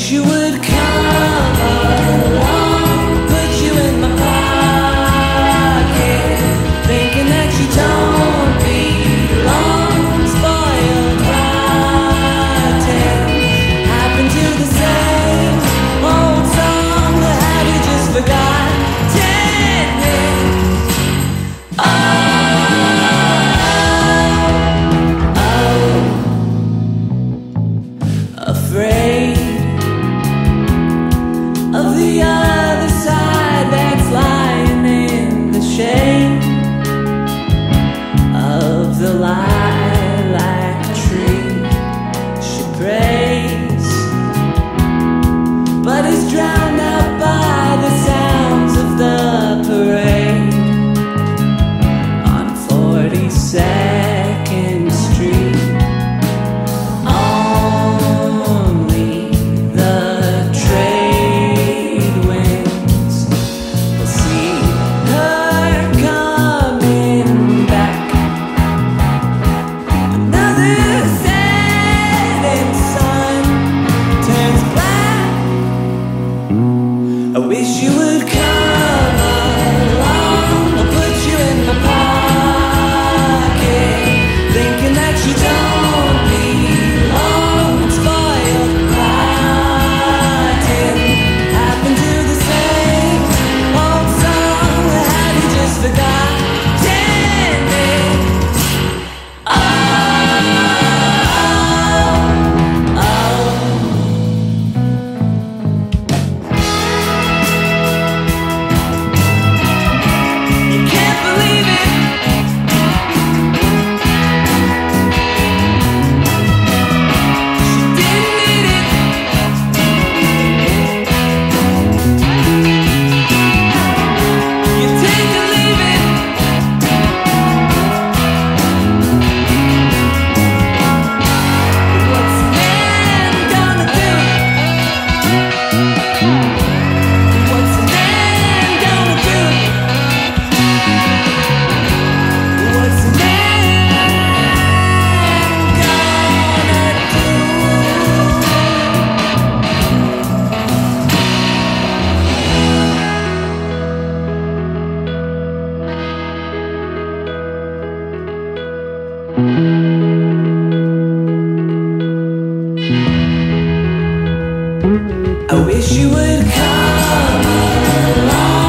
wish you would of the eye. wish you would. I wish you would come along.